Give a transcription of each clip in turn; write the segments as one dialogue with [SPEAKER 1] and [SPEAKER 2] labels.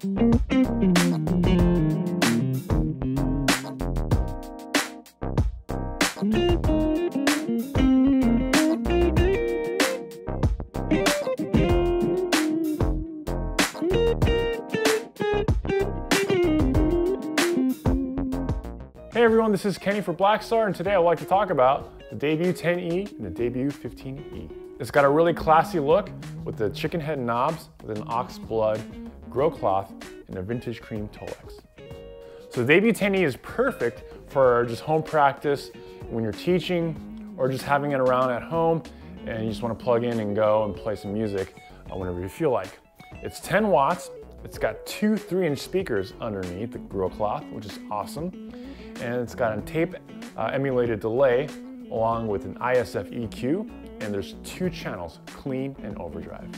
[SPEAKER 1] Hey everyone, this is Kenny for Blackstar, and today I'd like to talk about the Debut 10E and the Debut 15E. It's got a really classy look with the chicken head knobs with an ox blood grille cloth and a vintage cream Tolex. So the Debut 10E is perfect for just home practice when you're teaching or just having it around at home and you just want to plug in and go and play some music uh, whenever you feel like. It's 10 watts, it's got two three inch speakers underneath the grille cloth, which is awesome. And it's got a tape uh, emulated delay along with an ISF EQ. And there's two channels, clean and overdrive.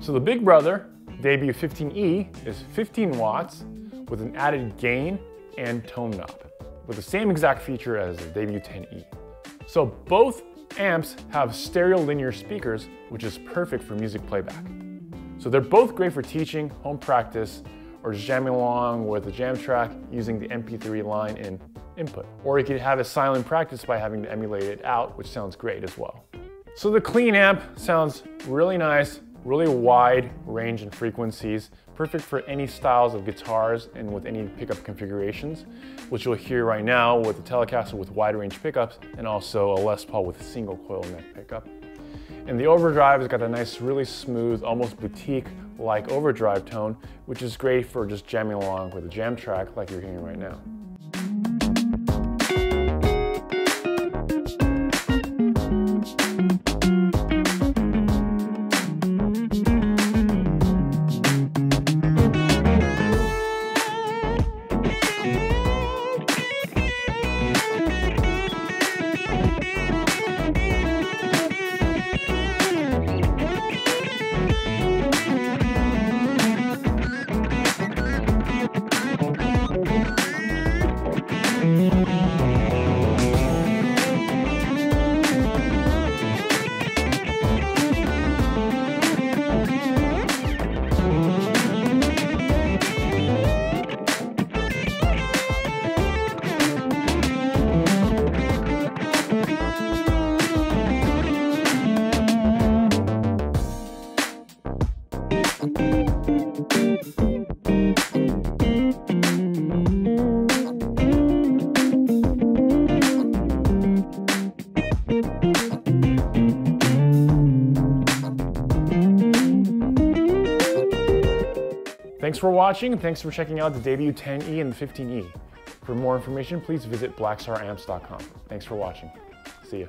[SPEAKER 1] So the big brother, Debut 15E, is 15 watts with an added gain and tone knob with the same exact feature as the Debut 10E. So both amps have stereo linear speakers, which is perfect for music playback. So they're both great for teaching, home practice, or jamming along with a jam track using the MP3 line in input. Or you could have a silent practice by having to emulate it out, which sounds great as well. So the clean amp sounds really nice, really wide range and frequencies, perfect for any styles of guitars and with any pickup configurations, which you'll hear right now with the Telecaster with wide range pickups and also a Les Paul with single coil neck pickup. And the overdrive has got a nice, really smooth, almost boutique-like overdrive tone, which is great for just jamming along with a jam track like you're hearing right now. Música Thanks for watching and thanks for checking out the Debut 10E and the 15E. For more information, please visit blackstaramps.com. Thanks for watching. See you.